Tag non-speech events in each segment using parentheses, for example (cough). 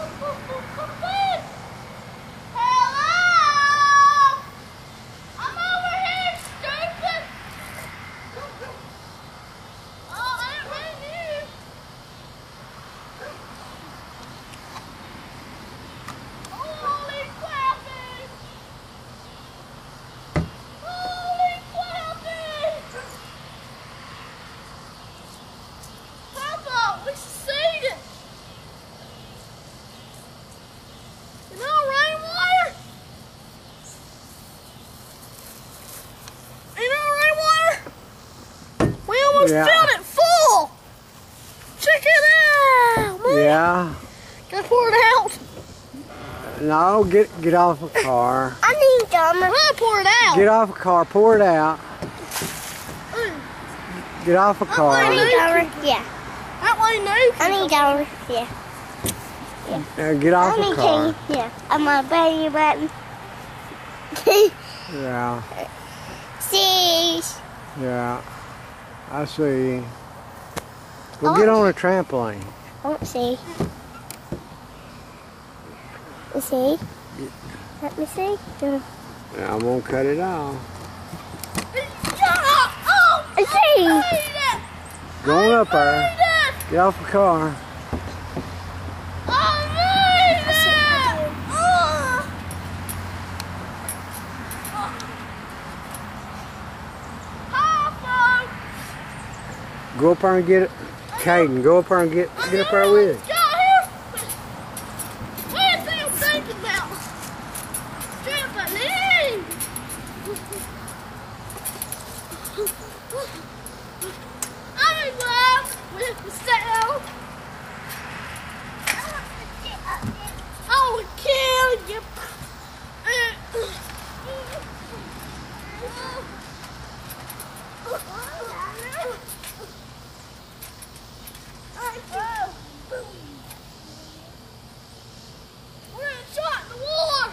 Oh, oh, oh. We Yeah. filled it full. Check it out. Man. Yeah. Can I pour it out? No, get get off the car. (laughs) I need some. I'm gonna pour it out. Get off the car. Pour it out. Get off the car. I need dollar. Yeah. That way no. I need dollar. Yeah. Uh, get off I a need car. tea. Yeah. I'm a baby button. (laughs) Yeah. Six. Yeah. I see. Well, oh. get on a trampoline. Oh, Let's see. Let's see. Let me see. Yeah, I'm gonna cut it off. Oh, see. I hate it! Go on up there. Get off the car. I hate it! Oh. Papa! Go up there and get it. Caden, go up there and get get up there with it. Get here! What is that I'm thinking about? Trampoline! I'm in love with myself. I would kill you. We're gonna shot in the war.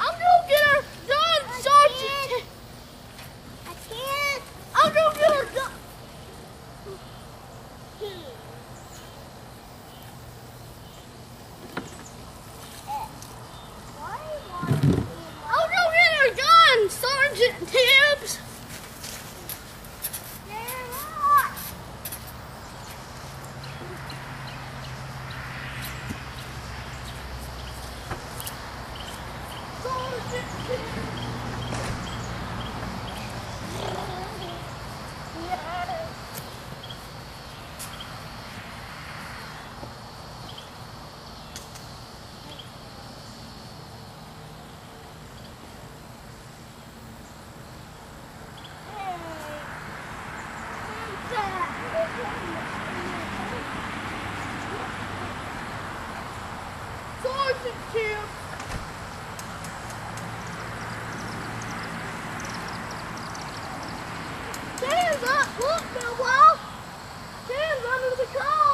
I'm gonna get her done, Sergeant. I can't. I'm gonna get her done. I'm Tibbs. Hands up! Look, Bill Wall! Hands under the car!